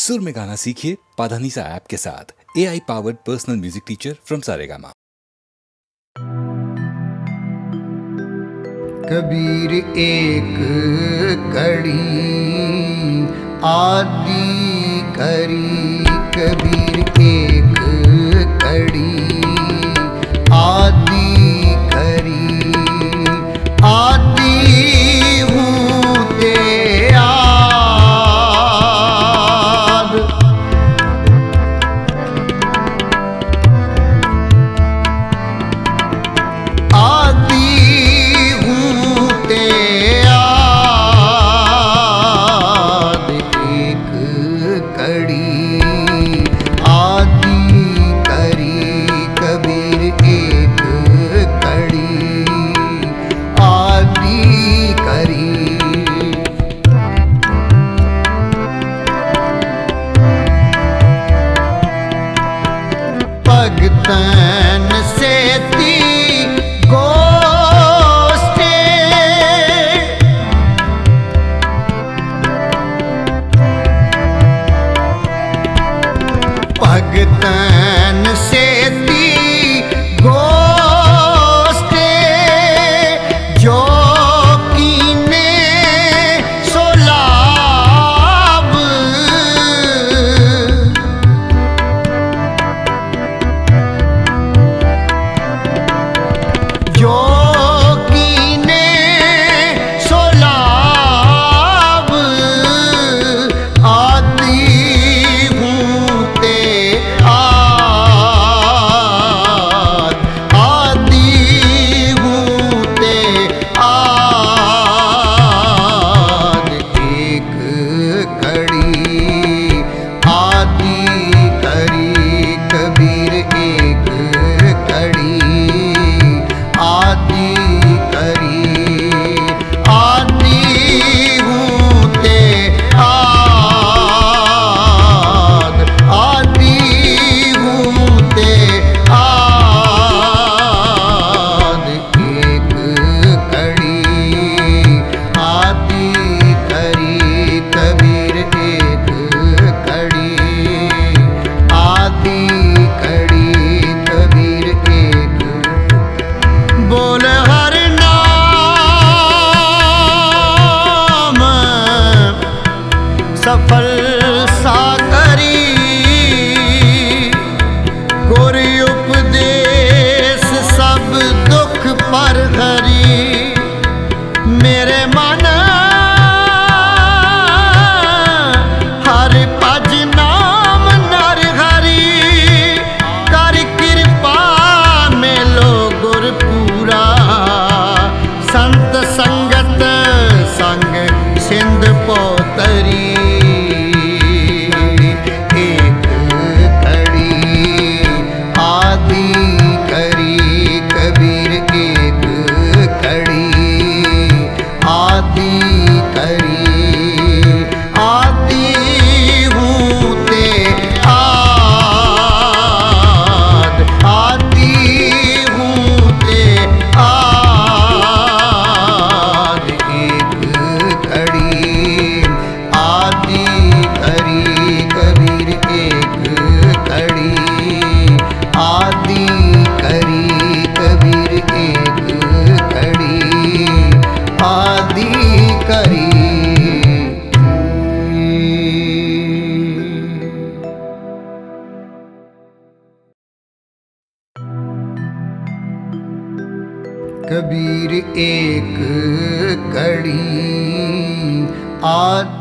सुर में गाना सीखिए पाधानीसा ऐप के साथ। A I powered personal music teacher from Saregama Kabir एक कड़ी, आदि करी। भगतन से कबीर एक कड़ी आद